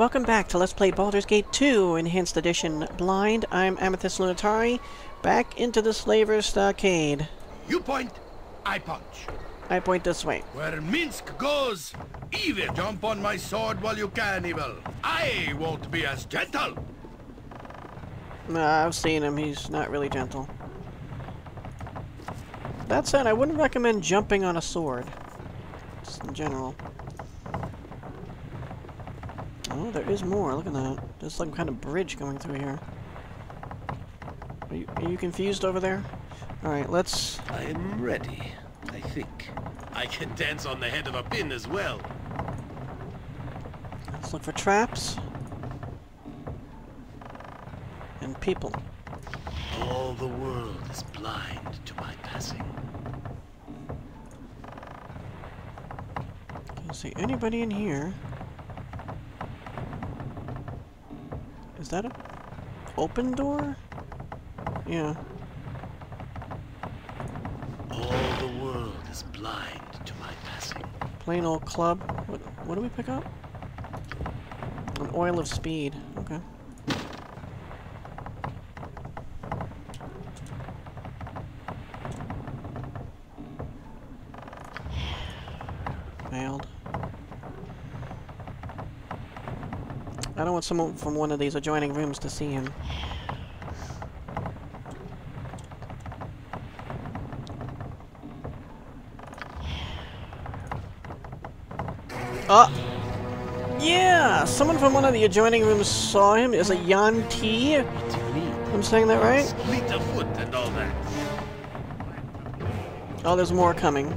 Welcome back to Let's Play Baldur's Gate 2 Enhanced Edition Blind. I'm Amethyst Lunitari, back into the Slaver's Stockade. You point, I punch. I point this way. Where Minsc goes, either jump on my sword while you can, Evil. I won't be as gentle. Nah, I've seen him. He's not really gentle. That said, I wouldn't recommend jumping on a sword. Just in general. Oh, there is more. Look at that. There's some kind of bridge going through here. Are you, are you confused over there? Alright, let's... I'm ready, I think. I can dance on the head of a pin as well. Let's look for traps. And people. All the world is blind to my passing. Can't see anybody in here. That a open door? Yeah. All the world is blind to my passing. Plain old club. What, what do we pick up? An oil of speed. Okay. Someone from one of these adjoining rooms to see him. Oh! Yeah! Someone from one of the adjoining rooms saw him as a Yuan-Ti. I'm saying that right? Oh, there's more coming.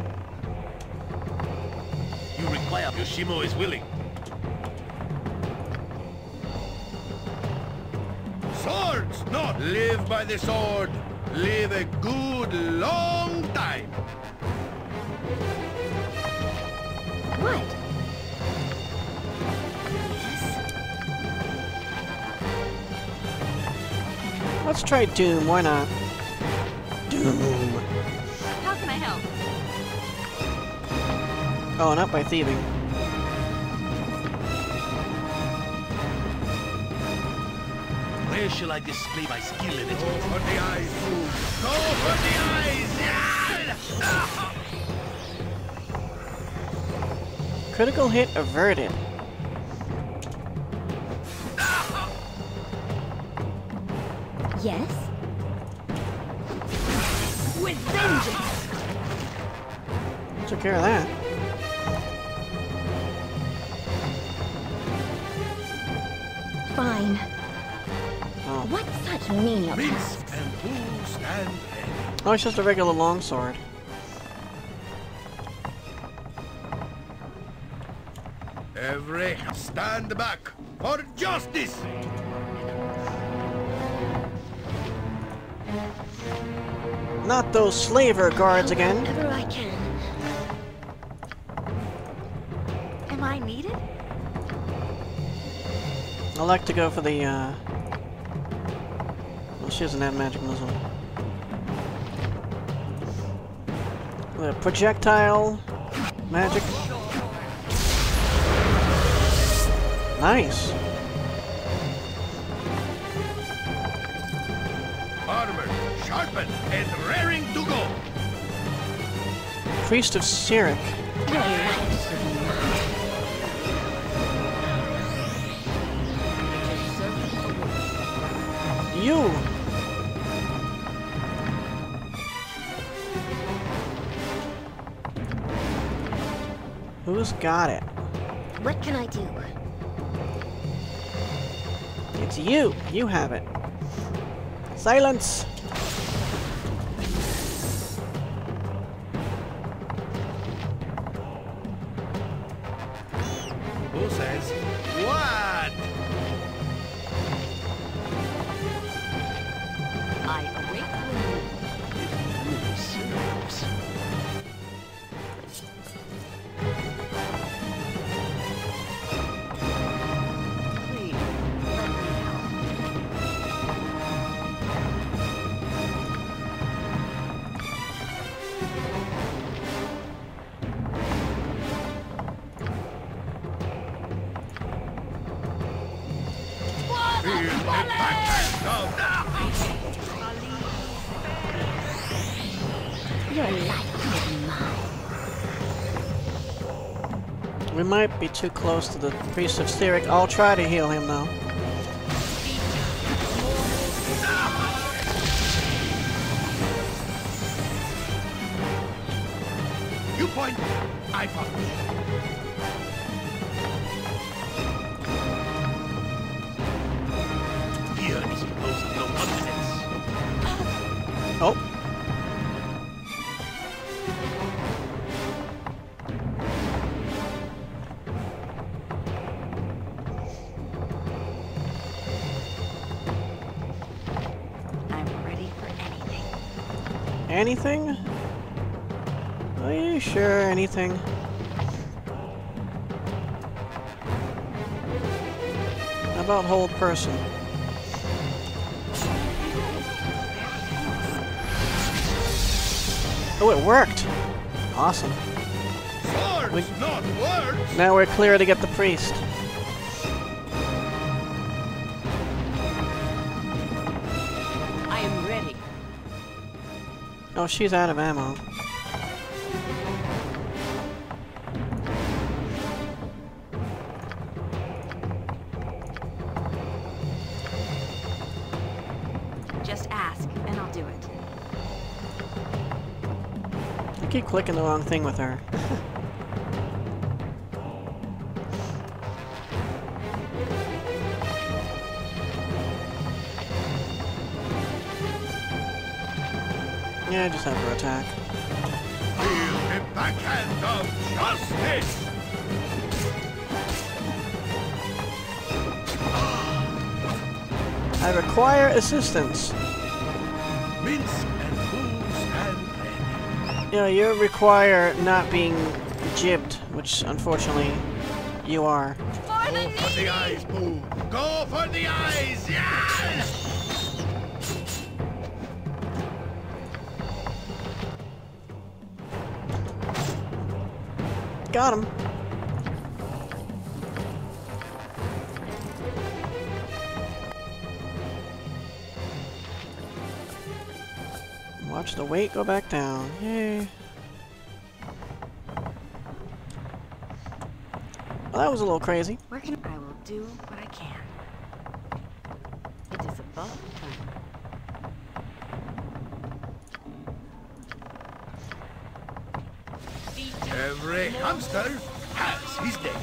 You require Yoshimo is willing. Not live by the sword. Live a good long time. What? Let's try Doom, why not? Doom. How can I help? Oh, not by thieving. Where shall I display my skill in Go it? for the eyes, fool. Go for the eyes. Critical hit averted. Yes? With vengeance! Took care of that. Fine. Oh. What's such menial Minsc and Boo stand ready. Oh, it's just a regular longsword. Every stand back for justice. Not those slaver guards again. Whenever I can. Am I needed? I like to go for the, uh... Well, she doesn't have magic missile. The projectile... Magic... Nice! Armor sharpened and raring to go. Priest of Cyric. Who's got it? What can I do? It's you! You have it. Silence! We might be too close to the priest of Cyric. I'll try to heal him though. Anything? Are you sure anything? How about hold person? Oh, it worked! Awesome. We-. Now we're clear to get the priest. Oh, she's out of ammo. Just ask, and I'll do it. I keep clicking the wrong thing with her. yeah, just have her attack. Feel the backhand of justice. I require assistance. Minsc and fools stand ready. You know, you require not being jibbed, which unfortunately you are. Go for the eyes, Boo. Go for the eyes. Yeah. Got him. Watch the weight go back down. Yay. Well, that was a little crazy. Where can I will do what I can. It is about time. Every hamster has his day.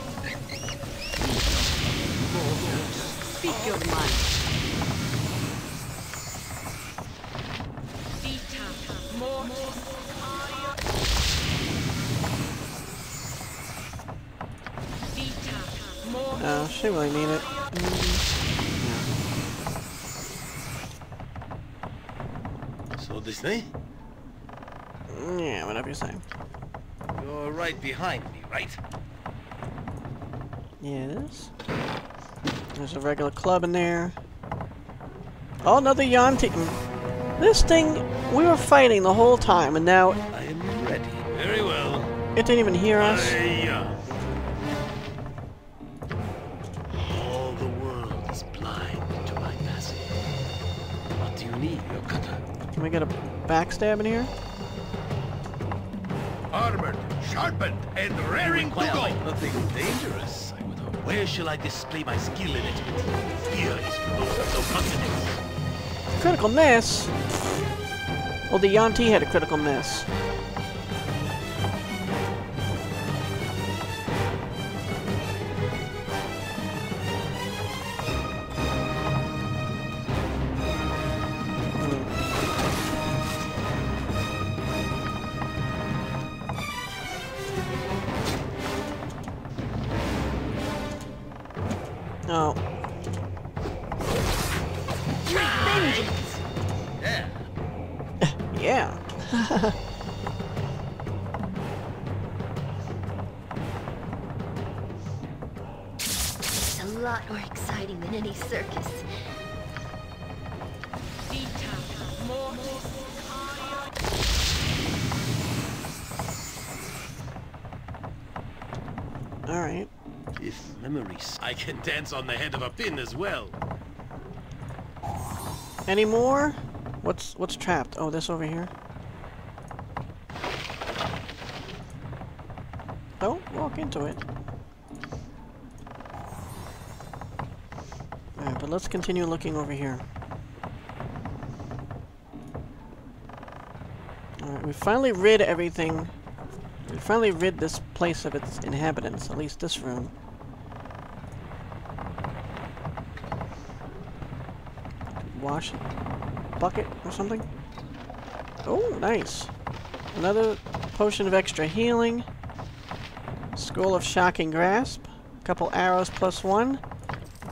Speak your mind. No, she really need it. So this thing? Mm, Yeah, whatever you say. You're right behind me, right? Yes. There's a regular club in there. Oh, another Yuan-Ti. This thing, we were fighting the whole time, and now I am ready. Very well. it didn't even hear us. Hiya. Uh, All the world is blind to my passing. What do you need? Can we get a backstab in here? Sharpened, and raring to go. nothing dangerous, I would hope. Where shall I display my skill and expertise? Fear is close, so confidence. Critical miss? Well, the Yuan-Ti had a critical miss. Exciting circus. Alright. If memories, I can dance on the head of a pin as well. Any more? What's what's trapped? Oh, this over here. Don't walk into it. Let's continue looking over here. Alright, we finally rid everything. We finally rid this place of its inhabitants, at least this room. Wash bucket or something. Oh, nice. Another potion of extra healing. Scroll of shocking grasp. Couple arrows plus one.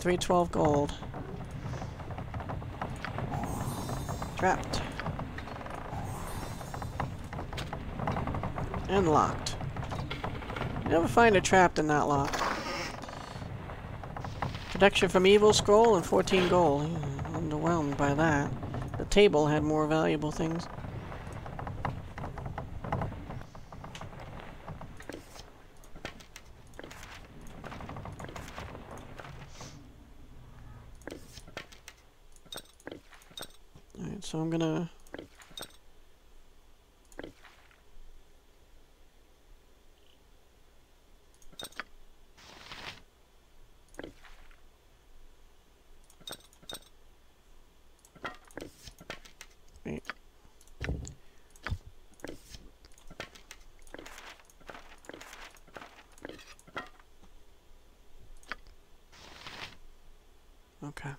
312 gold. Trapped. And locked. You never find a trapped and not locked. Protection from evil scroll and 14 gold. Hmm, underwhelmed by that. The table had more valuable things. Alright, so I'm gonna... Wait. Okay.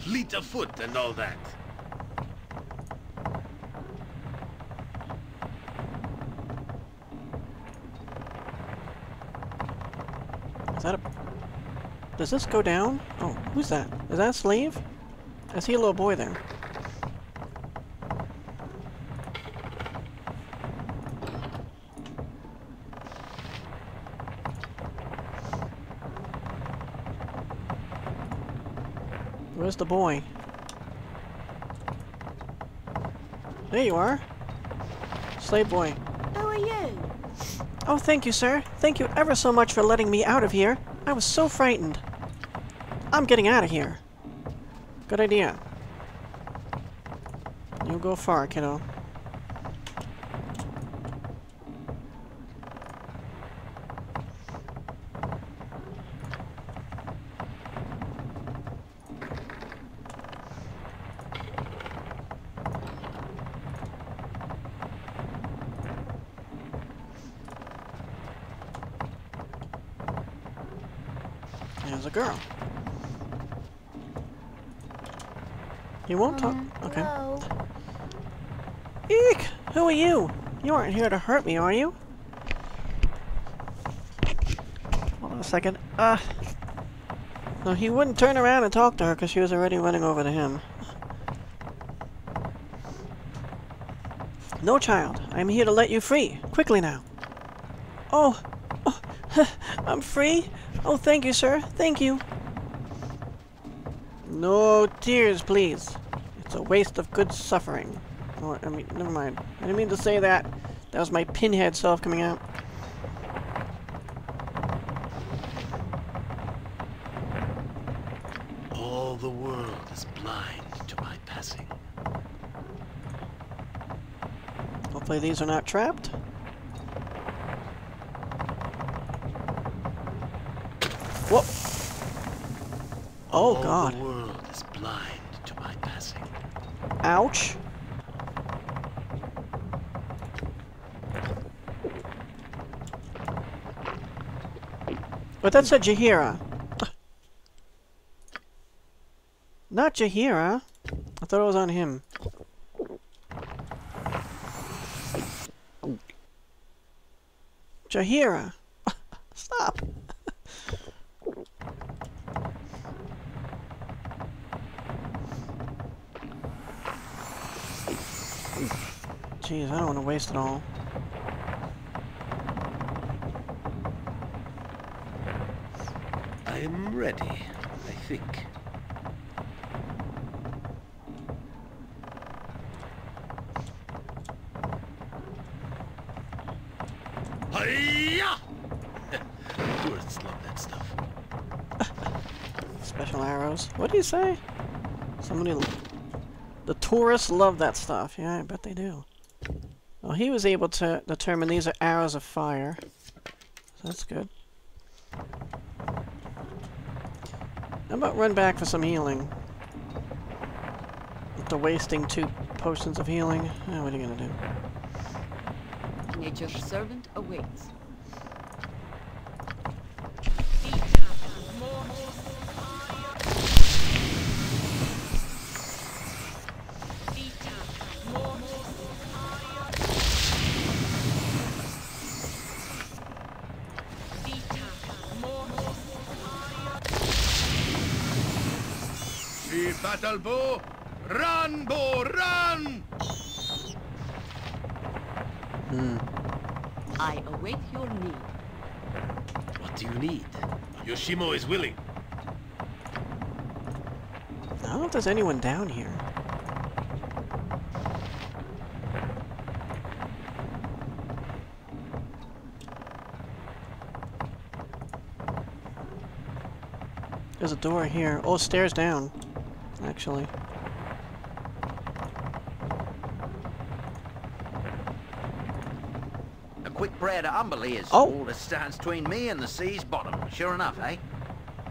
Fleet of foot and all that. Is that a... Does this go down? Oh, who's that? Is that a slave? I see a little boy there. The boy? There you are. Slave boy. Who are you? Oh, thank you, sir. Thank you ever so much for letting me out of here. I was so frightened. I'm getting out of here. Good idea. You'll go far, kiddo. There's a girl. You won't talk? Okay. Hello. Eek! Who are you? Here to hurt me, are you? Hold on a second. Uh... No, he wouldn't turn around and talk to her because she was already running over to him. No, child. I'm here to let you free. Quickly now. Oh! oh I'm free? Oh, thank you, sir. Thank you. No tears, please. It's a waste of good suffering. Oh, I mean, never mind. I didn't mean to say that. That was my pinhead self coming out. All the world is blind to my passing. Hopefully these are not trapped. Whoa! Oh All god. the world is blind to my passing. Ouch. But that's said Jaheira. Not Jaheira. I thought it was on him. Jaheira. Stop. Jeez, I don't want to waste it all. Am ready, I think. Hiya! Tourists love that stuff. special arrows. What do you say? Somebody... The tourists love that stuff. Yeah, I bet they do. Well, he was able to determine these are arrows of fire. So that's good. About run back for some healing? After wasting two potions of healing. Eh, what are you gonna do? Nature's servant awaits. Battle bow! Run, bow, run! Hmm. I await your need. What do you need? Yoshimo is willing. I don't know if there's anyone down here. There's a door here. Oh, stairs down. Actually. A quick prayer to Umberlee is Oh. all that stands between me and the sea's bottom. Sure enough, eh?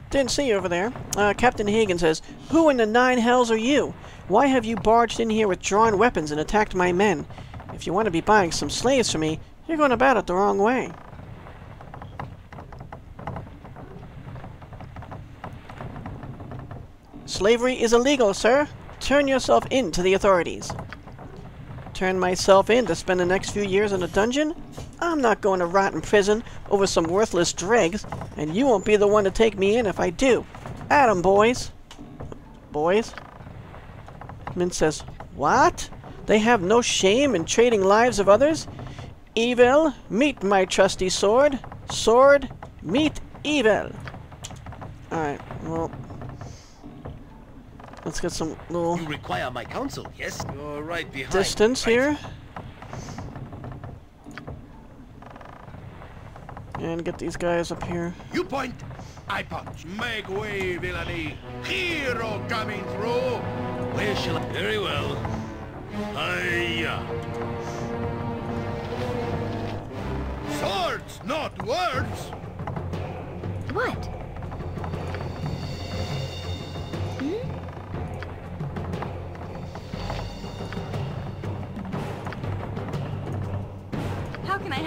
Didn't see you over there. Uh, Captain Haegan says, Who in the nine hells are you? Why have you barged in here with drawn weapons and attacked my men? If you want to be buying some slaves for me, you're going about it the wrong way. Slavery is illegal, sir. Turn yourself in to the authorities. Turn myself in to spend the next few years in a dungeon? I'm not going to rot in prison over some worthless dregs, and you won't be the one to take me in if I do. Adam, boys. Boys? Min says, What? They have no shame in trading lives of others? Evil, meet my trusty sword. Sword, meet evil. Alright, well. Let's get some little You require my counsel, yes? You're right behind. distance right? here. And get these guys up here. You point, I punch. Make way, villainy. Hero coming through. Where shall I? Very well. Hiya. Swords, not words. What?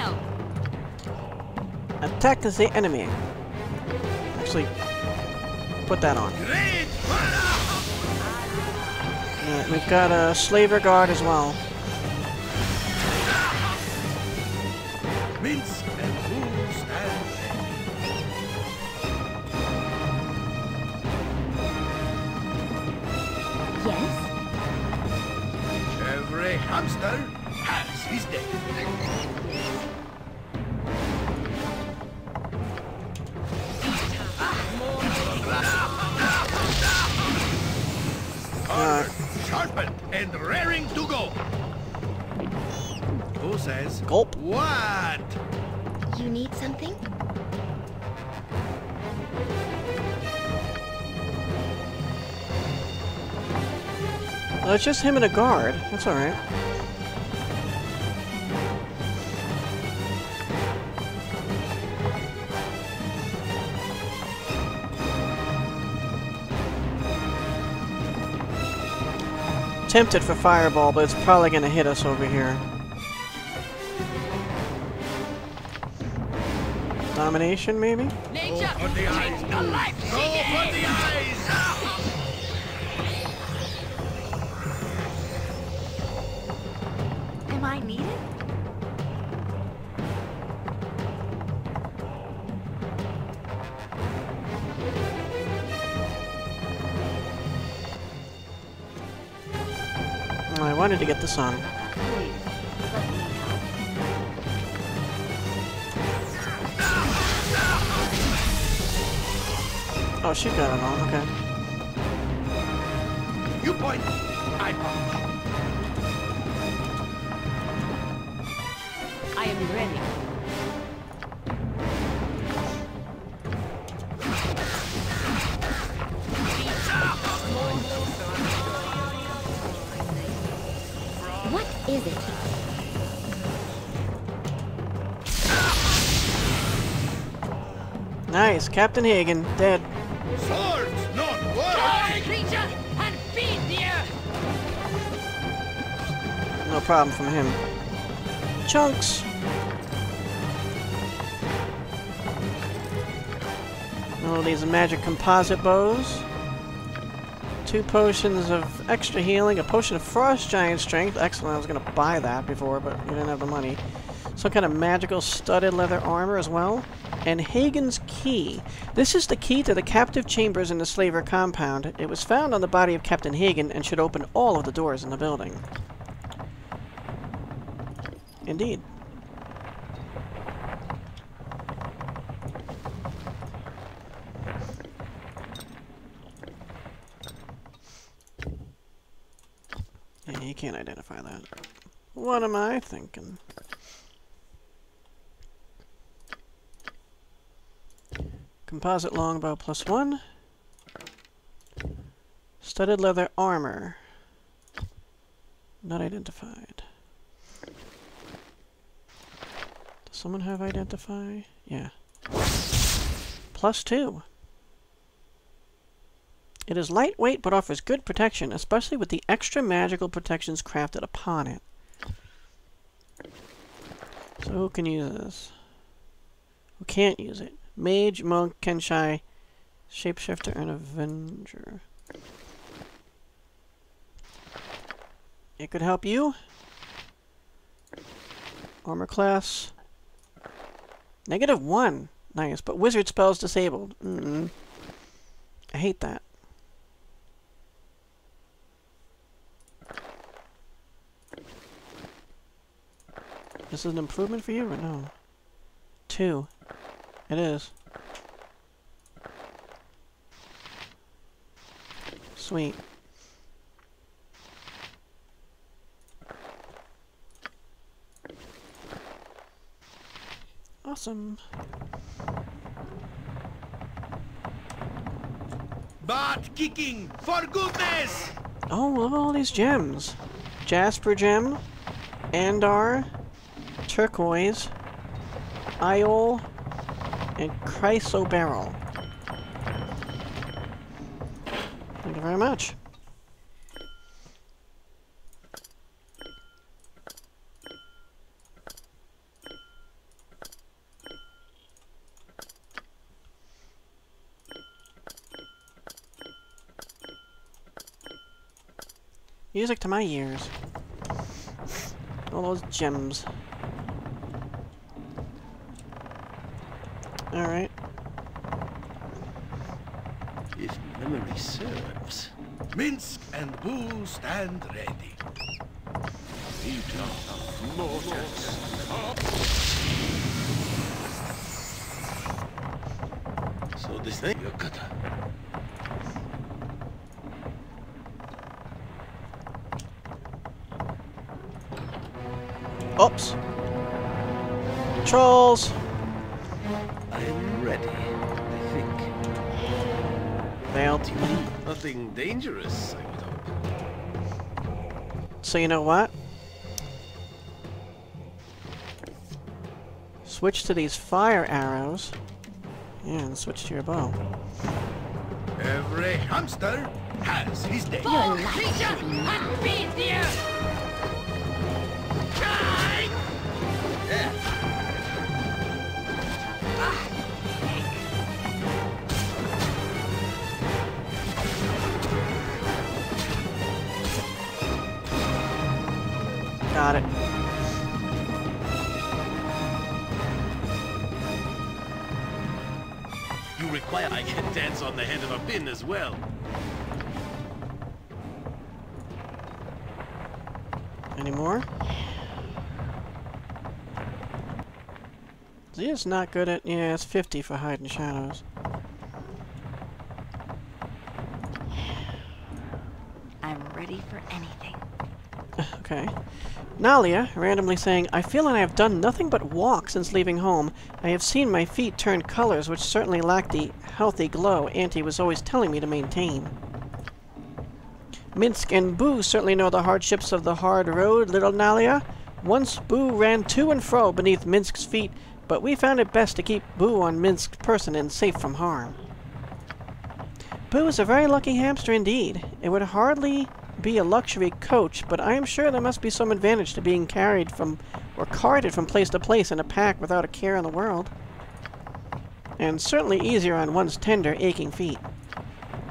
How can I? Attack the enemy. Actually, put that on. Great! Alright, we've got a slaver guard as well. It's just him and a guard. That's alright. Tempted for fireball, but it's probably gonna hit us over here. Domination, maybe? Go to get me help. Oh, she got it on, okay. You point, I punch. Nice. Captain Haegan, dead. Swords not work! creature and feed the earth! No problem from him. Chunks. All these magic composite bows. Two potions of extra healing, a potion of frost giant strength. Excellent, I was gonna buy that before, but we didn't have the money. Some kind of magical studded leather armor as well. And Haegan's key. This is the key to the captive chambers in the slaver compound. It was found on the body of Captain Haegan and should open all of the doors in the building. Indeed. Yeah, you can't identify that. What am I thinking? Composite longbow plus one. Studded leather armor. Not identified. Does someone have identify? Yeah. Plus two. It is lightweight but offers good protection, especially with the extra magical protections crafted upon it. So who can use this? Who can't use it? Mage, Monk, Kensai, Shapeshifter, and Avenger. It could help you. Armor class. Negative one. Nice, but wizard spells disabled. Mm -mm. I hate that. This is an improvement for you or no? Two. It is. Sweet. Awesome. Butt kicking, for goodness! Oh, look at all these gems. Jasper gem, Andar, turquoise, iol, and chrysoberyl. Thank you very much. Music to my ears. All those gems. Alright. If memory serves. Minsc and Boo stand ready. Legion of Mortars. So this thing, Yokata. Oops. Trolls! Failed. Nothing dangerous, I would hope. So you know what? Switch to these fire arrows. Yeah, and switch to your bow. Every hamster has his day. Fall, creature Got it. You require I can dance on the head of a pin as well. Any more? Is not good at... Yeah, it's 50 for hiding shadows. I'm ready for anything. Okay. Nalia, randomly saying, I feel that I have done nothing but walk since leaving home. I have seen my feet turn colors which certainly lack the healthy glow Auntie was always telling me to maintain. Minsc and Boo certainly know the hardships of the hard road, little Nalia. Once Boo ran to and fro beneath Minsc's feet, but we found it best to keep Boo on Minsc's person and safe from harm. Boo is a very lucky hamster indeed. It would hardly be a luxury coach, but I am sure there must be some advantage to being carried from or carted from place to place in a pack without a care in the world. And certainly easier on one's tender, aching feet.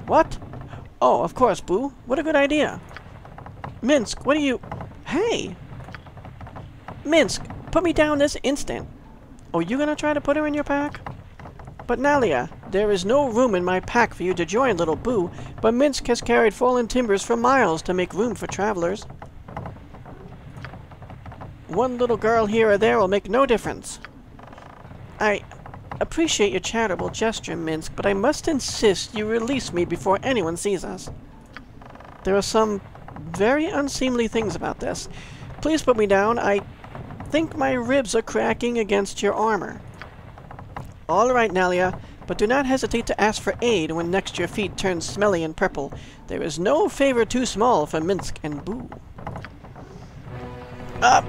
What? Oh, of course, Boo. What a good idea. Minsc, what are you... Hey! Minsc, put me down this instant. Oh, you gonna try to put her in your pack? But Nalia, there is no room in my pack for you to join, little Boo, but Minsc has carried fallen timbers for miles to make room for travelers. One little girl here or there will make no difference. I appreciate your charitable gesture, Minsc, but I must insist you release me before anyone sees us. There are some very unseemly things about this. Please put me down. I think my ribs are cracking against your armor. All right, Nalia, but do not hesitate to ask for aid when next your feet turn smelly and purple. There is no favor too small for Minsc and Boo. Up!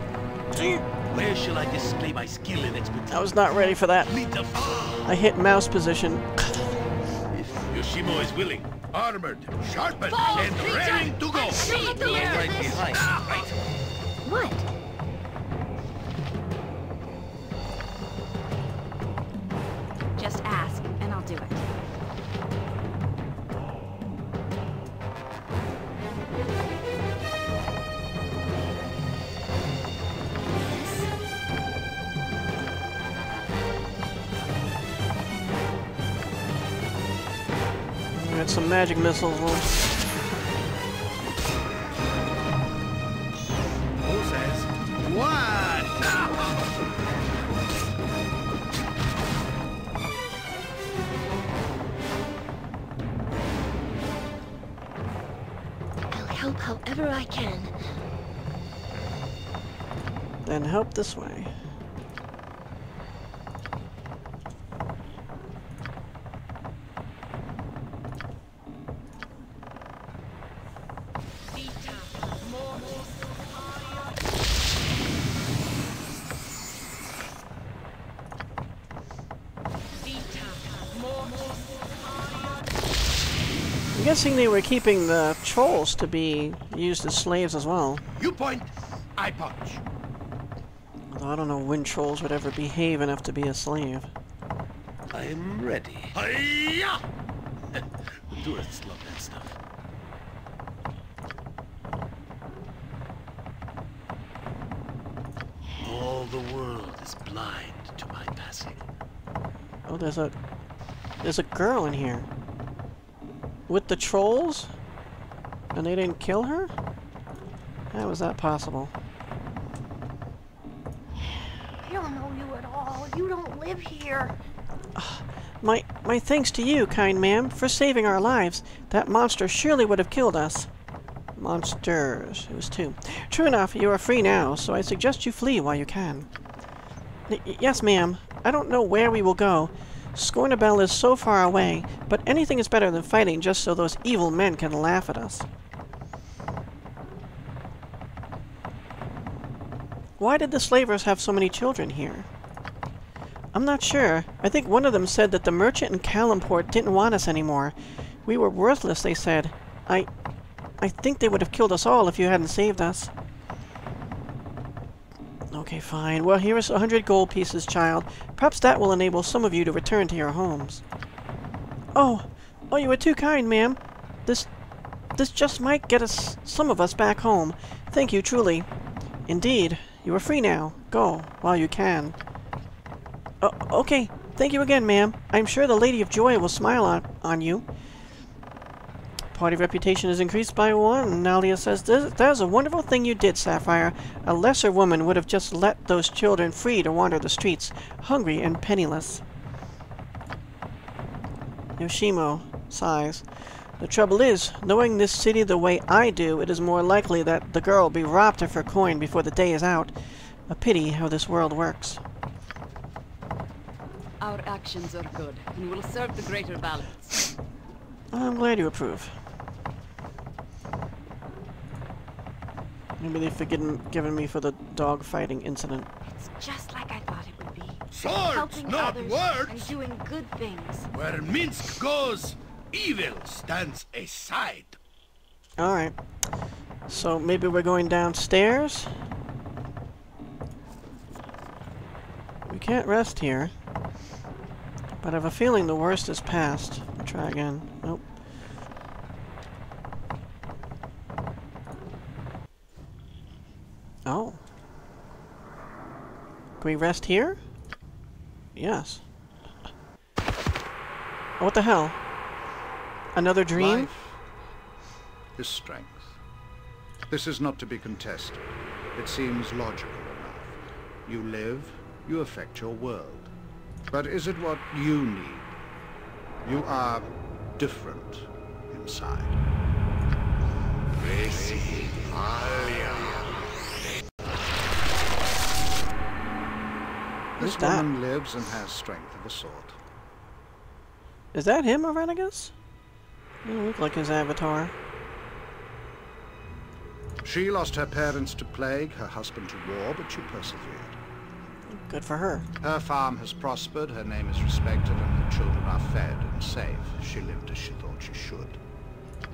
Where shall I display my skill and expertise? I was not ready for that. I hit mouse position. Yoshimo is willing, armored, sharpened, Follow, and ready to go. I see the Right earth. behind. Ah, right. What? Magic missiles. Well, Who says what? I'll help however I can. then help this way. I'm guessing they were keeping the trolls to be used as slaves as well. You point, I punch. Although I don't know when trolls would ever behave enough to be a slave. I am ready. Hiya! The tourists love that stuff. All the world is blind to my passing. Oh, there's a... There's a girl in here. With the trolls? And they didn't kill her? How was that possible? I don't know you at all. You don't live here. My, my thanks to you, kind ma'am, for saving our lives. That monster surely would have killed us. Monsters. It was two. True enough, you are free now, so I suggest you flee while you can. Y- yes, ma'am. I don't know where we will go. Scornubel is so far away, but anything is better than fighting just so those evil men can laugh at us. Why did the slavers have so many children here? I'm not sure. I think one of them said that the merchant in Calimport didn't want us anymore. We were worthless, they said. I... I think they would have killed us all if you hadn't saved us. Okay, fine. Well, here is a hundred gold pieces, child. Perhaps that will enable some of you to return to your homes. Oh! Oh, you are too kind, ma'am. This... This just might get us... some of us back home. Thank you, truly. Indeed. You are free now. Go, while you can. Oh, okay. Thank you again, ma'am. I'm sure the Lady of Joy will smile on, on you. Party reputation is increased by one. Nalia says, "That is a wonderful thing you did, Sapphire. A lesser woman would have just let those children free to wander the streets, hungry and penniless. Yoshimo sighs. The trouble is, knowing this city the way I do, it is more likely that the girl will be robbed of her coin before the day is out. A pity how this world works. Our actions are good and will serve the greater balance. I'm glad you approve. Maybe they've forgiven given me for the dog fighting incident. It's just like I thought it would be. Swords, Helping not others words! and doing good things. Where Minsc goes, evil stands aside. Alright. So maybe we're going downstairs? We can't rest here. But I have a feeling the worst is past. Try again. Nope. Oh. Can we rest here? Yes. Oh, what the hell? Another dream? Life is strength. This is not to be contested. It seems logical enough. You live, you affect your world. But is it what you need? You are different inside. This woman lives and has strength of a sort. Is that him, Irenicus? Doesn't look like his avatar. She lost her parents to plague, her husband to war, but she persevered. Good for her. Her farm has prospered, her name is respected, and her children are fed and safe. She lived as she thought she should.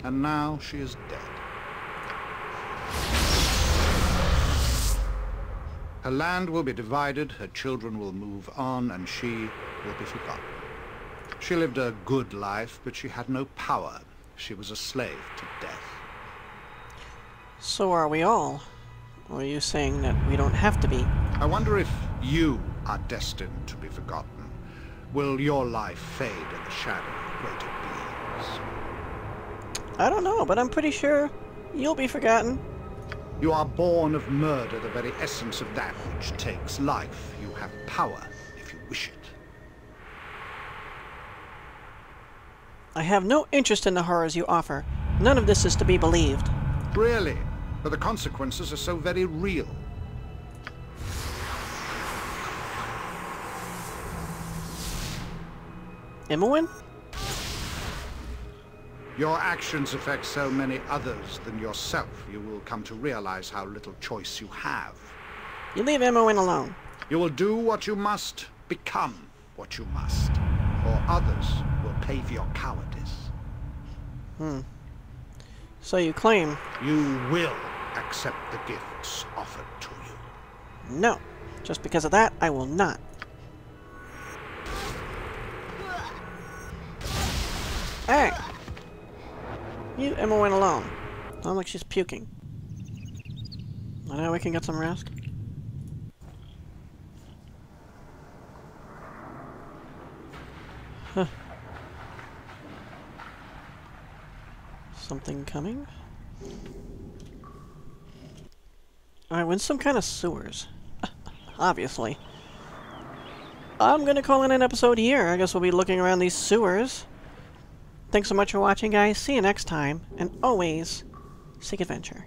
And now she is dead. Her land will be divided, her children will move on, and she will be forgotten. She lived a good life, but she had no power. She was a slave to death. So are we all. Or are you saying that we don't have to be? I wonder if you are destined to be forgotten. Will your life fade in the shadow of greater beings? I don't know, but I'm pretty sure you'll be forgotten. You are born of murder, the very essence of that which takes life. You have power if you wish it. I have no interest in the horrors you offer. None of this is to be believed. Really? But the consequences are so very real. Imoen? Your actions affect so many others than yourself. You will come to realize how little choice you have. You leave Imoen alone. You will do what you must, become what you must, or others will pay for your cowardice. Hmm. So you claim. You will accept the gifts offered to you. No. Just because of that, I will not. Hey! Imoen, went alone. Sounds like she's puking. I know we can get some rest. Huh. Something coming? Alright, when's some kind of sewers? Obviously. I'm gonna call in an episode here. I guess we'll be looking around these sewers. Thanks so much for watching, guys. See you next time. And always, seek adventure.